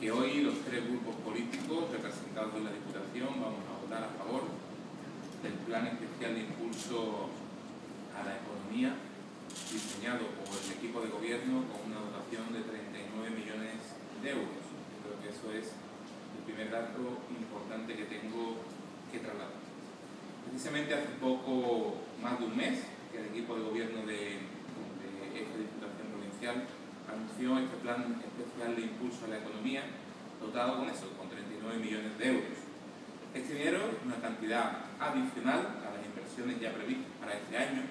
que hoy los tres grupos políticos representados en la Diputación vamos a votar a favor del Plan Especial de Impulso a la Economía diseñado por el equipo de gobierno con una dotación de 39 millones de euros. Creo que eso es el primer dato importante que tengo que trasladar. Precisamente hace poco, más de un mes, que el equipo de gobierno de, esta Diputación Provincial anunció este plan especial de impulso a la economía, dotado con eso, con 39 millones de euros. Este dinero es una cantidad adicional a las inversiones ya previstas para este año,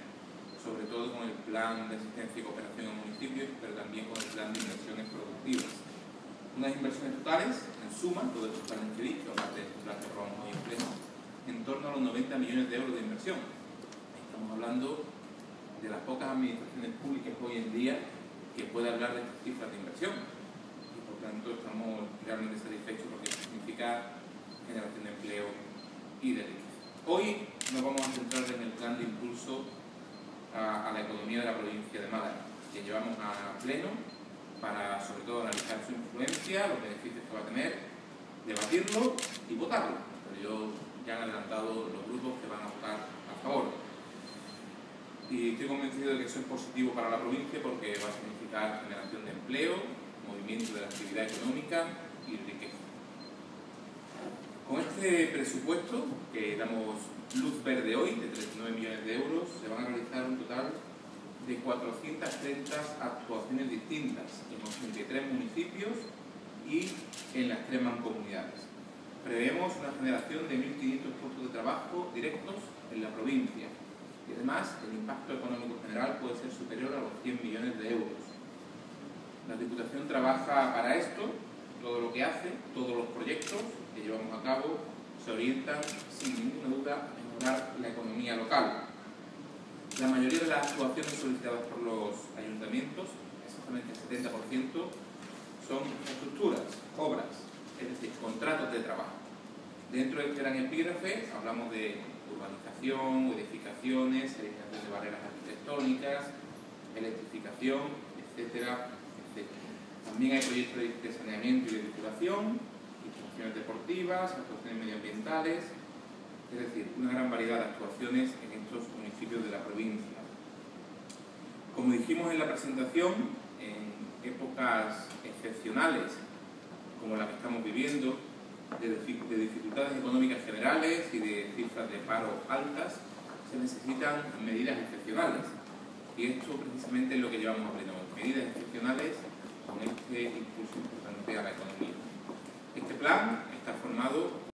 sobre todo con el plan de asistencia y cooperación en municipios, pero también con el plan de inversiones productivas. Unas inversiones totales, en suma, todos estos planes que he dicho, aparte de plan que robamos hoy en pleno, en torno a los 90 millones de euros de inversión. Estamos hablando de las pocas administraciones públicas hoy en día que puede hablar de estas cifras de inversión. Y por tanto estamos realmente satisfechos porque significa generación de empleo y de riqueza. Hoy nos vamos a centrar en el plan de impulso a, la economía de la provincia de Málaga, que llevamos a pleno para sobre todo analizar su influencia, los beneficios que va a tener, debatirlo y votarlo. Pero yo ya han adelantado los grupos que van a votar a favor. Y estoy convencido de que eso es positivo para la provincia porque va a significar generación de empleo, movimiento de la actividad económica y riqueza. Con este presupuesto que damos luz verde hoy, de 39 millones de euros, se van a realizar un total de 430 actuaciones distintas en 83 municipios y en las tres mancomunidades. Prevemos una generación de 1.500 puestos de trabajo directos en la provincia y además el impacto económico general puede ser superior a los 100 millones de euros. La Diputación trabaja para esto, todo lo que hace, todos los proyectos que llevamos a cabo se orientan sin ninguna duda a mejorar la economía local. La mayoría de las actuaciones solicitadas por los ayuntamientos, exactamente el 70%, son infraestructuras, obras, es decir, contratos de trabajo. Dentro de este gran epígrafe hablamos de urbanización, edificaciones, eliminación de barreras arquitectónicas, electrificación, etcétera, etcétera. También hay proyectos de saneamiento y de circulación, instalaciones deportivas, actuaciones medioambientales, es decir, una gran variedad de actuaciones en estos municipios de la provincia. Como dijimos en la presentación, en épocas excepcionales como la que estamos viviendo, de, dificultades económicas generales y de cifras de paro altas, se necesitan medidas excepcionales. Y esto precisamente es lo que llevamos a pleno, medidas excepcionales con este impulso importante a la economía. Este plan está formado